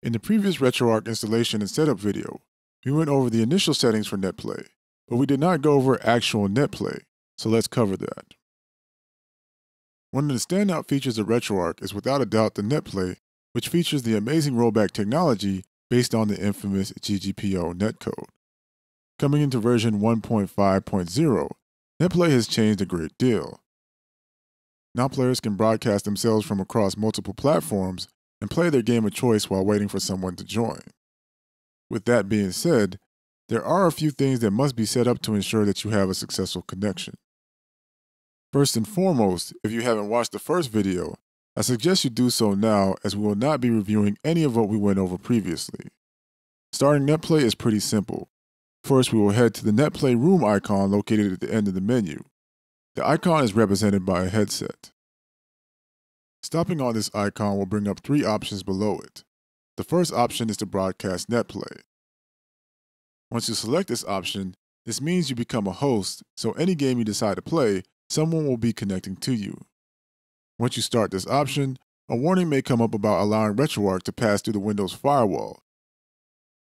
In the previous RetroArch installation and setup video, we went over the initial settings for NetPlay, but we did not go over actual NetPlay, so let's cover that. One of the standout features of RetroArch is without a doubt the NetPlay, which features the amazing rollback technology based on the infamous GGPO netcode. Coming into version 1.5.0, NetPlay has changed a great deal. Now players can broadcast themselves from across multiple platforms and play their game of choice while waiting for someone to join. With that being said, there are a few things that must be set up to ensure that you have a successful connection. First and foremost, if you haven't watched the first video, I suggest you do so now as we will not be reviewing any of what we went over previously. Starting NetPlay is pretty simple. First, we will head to the NetPlay room icon located at the end of the menu. The icon is represented by a headset. Stopping on this icon will bring up three options below it. The first option is to broadcast NetPlay. Once you select this option, this means you become a host, so any game you decide to play, someone will be connecting to you. Once you start this option, a warning may come up about allowing RetroArch to pass through the Windows firewall.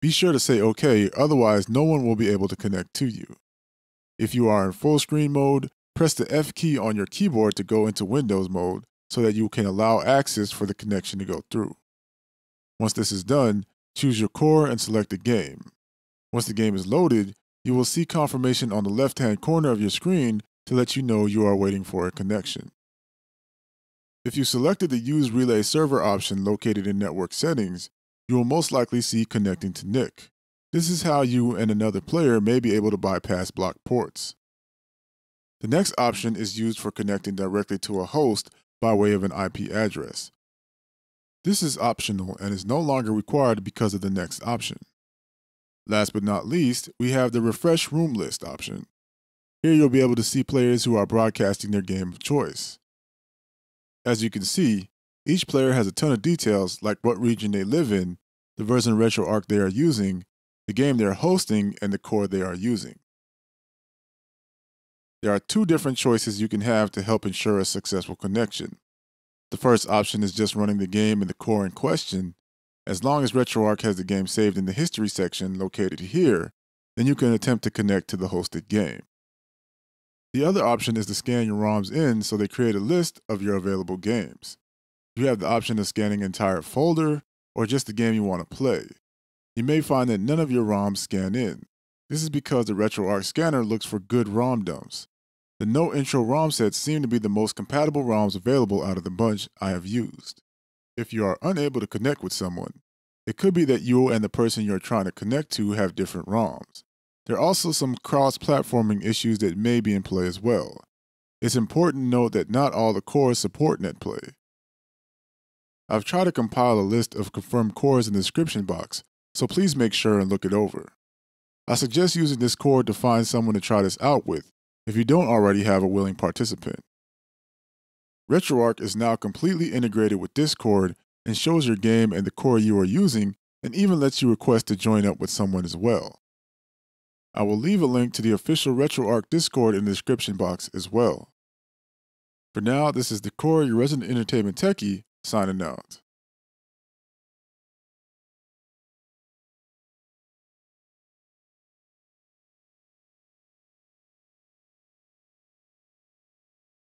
Be sure to say OK, otherwise no one will be able to connect to you. If you are in full screen mode, press the F key on your keyboard to go into Windows mode so that you can allow access for the connection to go through. Once this is done, choose your core and select the game. Once the game is loaded, you will see confirmation on the left-hand corner of your screen to let you know you are waiting for a connection. If you selected the Use Relay Server option located in Network Settings, you will most likely see Connecting to NIC. This is how you and another player may be able to bypass blocked ports. The next option is used for connecting directly to a host by way of an IP address. This is optional and is no longer required because of the next option. Last but not least, we have the Refresh Room List option. Here you'll be able to see players who are broadcasting their game of choice. As you can see, each player has a ton of details like what region they live in, the version RetroArch they are using, the game they are hosting, and the core they are using. There are two different choices you can have to help ensure a successful connection. The first option is just running the game in the core in question. As long as RetroArch has the game saved in the history section located here, then you can attempt to connect to the hosted game. The other option is to scan your ROMs in so they create a list of your available games. You have the option of scanning entire folder or just the game you want to play. You may find that none of your ROMs scan in. This is because the RetroArch scanner looks for good ROM dumps. The No-Intro ROM sets seem to be the most compatible ROMs available out of the bunch I have used. If you are unable to connect with someone, it could be that you and the person you're trying to connect to have different ROMs. There are also some cross-platforming issues that may be in play as well. It's important to note that not all the cores support NetPlay. I've tried to compile a list of confirmed cores in the description box, so please make sure and look it over. I suggest using Discord to find someone to try this out with, if you don't already have a willing participant. RetroArch is now completely integrated with Discord and shows your game and the core you are using and even lets you request to join up with someone as well. I will leave a link to the official RetroArch Discord in the description box as well. For now, this is the core, your resident entertainment techie, signing out.